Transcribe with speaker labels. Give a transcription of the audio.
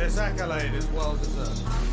Speaker 1: This accolade is well deserved.